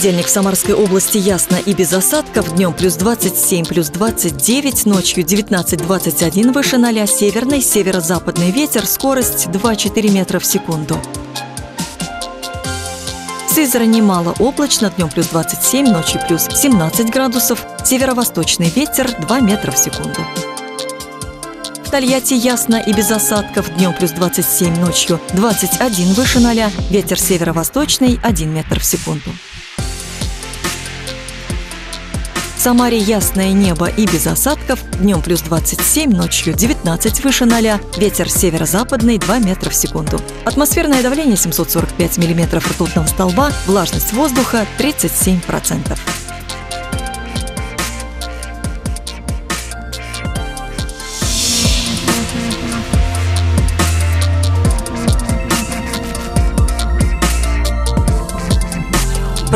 понедельник в Самарской области ясно и без осадков. Днем плюс 27, плюс 29, ночью 19-21 выше 0, северный, северо-западный ветер, скорость 2-4 метра в секунду. Сызрани мало облачно, днем плюс 27, ночью плюс 17 градусов, северо-восточный ветер 2 метра в секунду. В Тольятти ясно и без осадков, днем плюс 27, ночью 21 выше 0, ветер северо-восточный 1 метр в секунду. Самаре ясное небо и без осадков, днем плюс 27, ночью 19 выше 0, ветер северо-западный 2 метра в секунду. Атмосферное давление 745 миллиметров ртутного столба, влажность воздуха 37%.